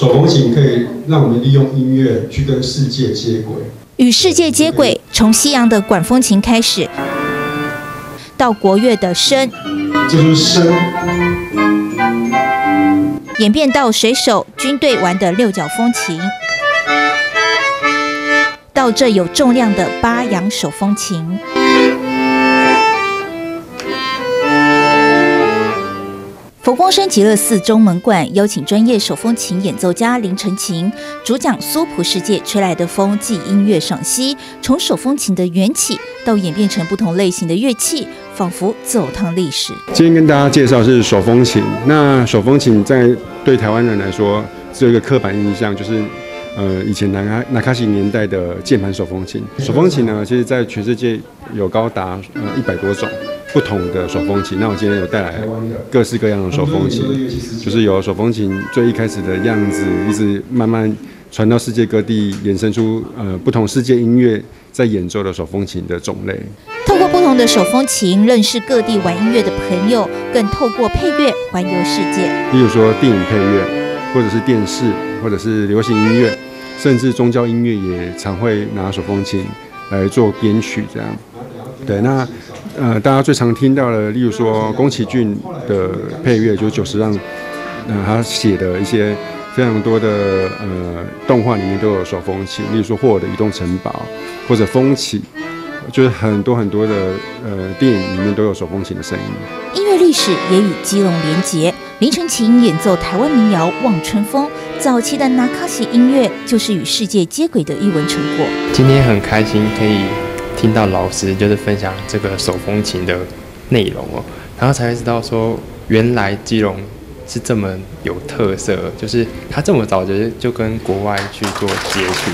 手风琴可以让我们利用音乐去跟世界接轨，与世界接轨。从西洋的管风琴开始，到国乐的笙，这就是笙，演变到水手、军队玩的六角风琴，到这有重量的八扬手风琴。佛光山极乐寺中门馆邀请专业手风琴演奏家林成琴主讲苏普世界吹来的风即音乐赏析，从手风琴的缘起到演变成不同类型的乐器，仿佛走趟历史。今天跟大家介绍是手风琴。那手风琴在对台湾人来说，只有一个刻板印象，就是呃以前南卡南卡西年代的键盘手风琴。手风琴呢，其实在全世界有高达呃一百多种。不同的手风琴，那我今天有带来各式各样的手风琴，就是有手风琴最一开始的样子，一直慢慢传到世界各地，衍生出呃不同世界音乐在演奏的手风琴的种类。透过不同的手风琴，认识各地玩音乐的朋友，更透过配乐环游世界。例如说电影配乐，或者是电视，或者是流行音乐，甚至宗教音乐也常会拿手风琴来做编曲，这样。对，那。呃，大家最常听到的，例如说宫崎骏的配乐，就是久石让，呃，他写的一些非常多的呃动画里面都有手风琴，例如说霍尔的移动城堡或者风起，就是很多很多的呃电影里面都有手风琴的声音。音乐历史也与基隆连结，林晨琴演奏台湾民谣《望春风》，早期的纳卡西音乐就是与世界接轨的一文成果。今天很开心可以。听到老师就是分享这个手风琴的内容哦，然后才会知道说，原来基隆是这么有特色，就是他这么早就是就跟国外去做接触。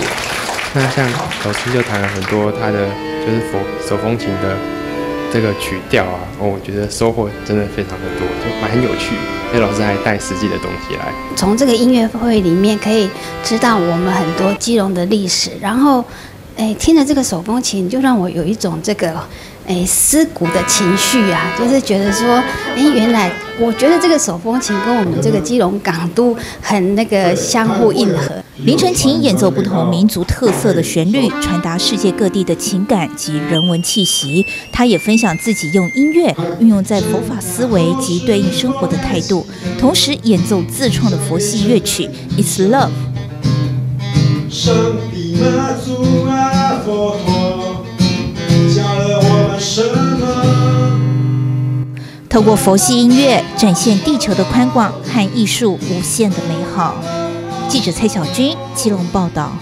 那像老师就谈了很多他的就是手手风琴的这个曲调啊，哦，我觉得收获真的非常的多，就蛮有趣。所以老师还带实际的东西来，从这个音乐会里面可以知道我们很多基隆的历史，然后。哎，听了这个手风琴，就让我有一种这个哎思古的情绪啊，就是觉得说，哎，原来我觉得这个手风琴跟我们这个基隆港都很那个相互应和。林晨琴演奏不同民族特色的旋律，传达世界各地的情感及人文气息。他也分享自己用音乐运用在佛法思维及对应生活的态度，同时演奏自创的佛系乐曲《It's Love》。透过佛系音乐，展现地球的宽广和艺术无限的美好。记者蔡晓军，基隆报道。